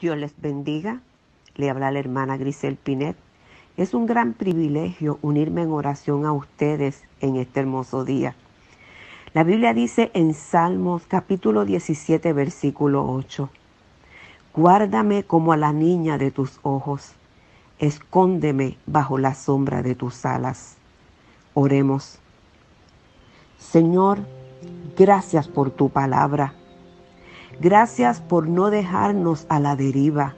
Dios les bendiga. Le habla la hermana Grisel Pinet. Es un gran privilegio unirme en oración a ustedes en este hermoso día. La Biblia dice en Salmos capítulo 17 versículo 8, Guárdame como a la niña de tus ojos, escóndeme bajo la sombra de tus alas. Oremos. Señor, gracias por tu palabra. Gracias por no dejarnos a la deriva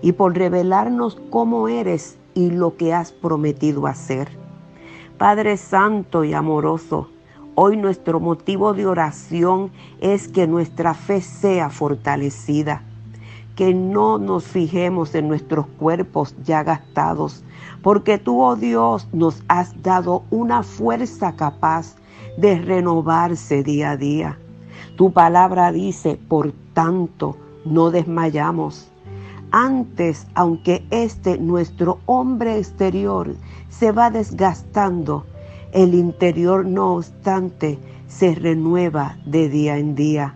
y por revelarnos cómo eres y lo que has prometido hacer. Padre Santo y amoroso, hoy nuestro motivo de oración es que nuestra fe sea fortalecida, que no nos fijemos en nuestros cuerpos ya gastados, porque tú, oh Dios, nos has dado una fuerza capaz de renovarse día a día. Tu palabra dice, por tanto, no desmayamos. Antes, aunque este nuestro hombre exterior se va desgastando, el interior no obstante se renueva de día en día.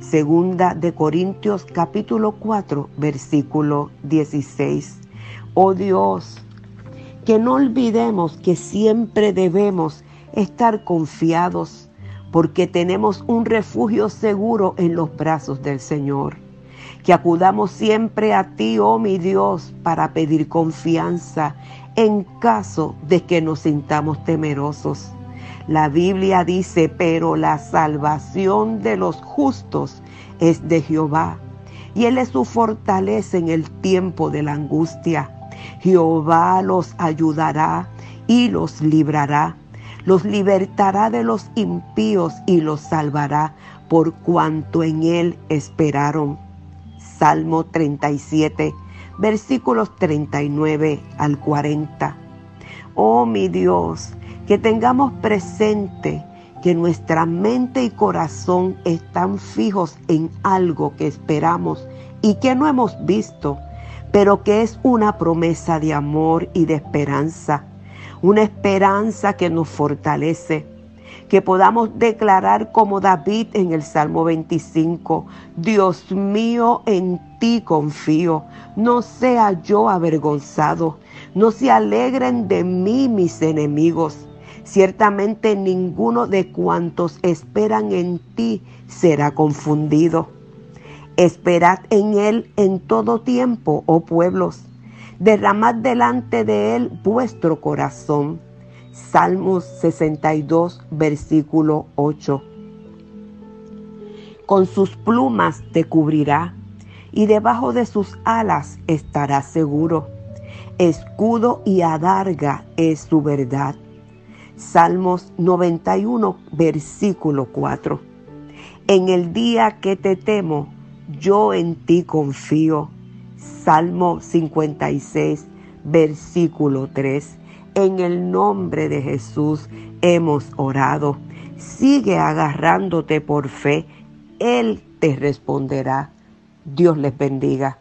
Segunda de Corintios capítulo 4 versículo 16. Oh Dios, que no olvidemos que siempre debemos estar confiados porque tenemos un refugio seguro en los brazos del Señor. Que acudamos siempre a ti, oh mi Dios, para pedir confianza en caso de que nos sintamos temerosos. La Biblia dice, pero la salvación de los justos es de Jehová, y Él es su fortaleza en el tiempo de la angustia. Jehová los ayudará y los librará los libertará de los impíos y los salvará por cuanto en él esperaron. Salmo 37, versículos 39 al 40. Oh mi Dios, que tengamos presente que nuestra mente y corazón están fijos en algo que esperamos y que no hemos visto, pero que es una promesa de amor y de esperanza una esperanza que nos fortalece, que podamos declarar como David en el Salmo 25, Dios mío, en ti confío, no sea yo avergonzado, no se alegren de mí mis enemigos. Ciertamente ninguno de cuantos esperan en ti será confundido. Esperad en Él en todo tiempo, oh pueblos derramad delante de Él vuestro corazón. Salmos 62, versículo 8. Con sus plumas te cubrirá y debajo de sus alas estarás seguro. Escudo y adarga es su verdad. Salmos 91, versículo 4. En el día que te temo, yo en ti confío. Salmo 56, versículo 3. En el nombre de Jesús hemos orado. Sigue agarrándote por fe. Él te responderá. Dios les bendiga.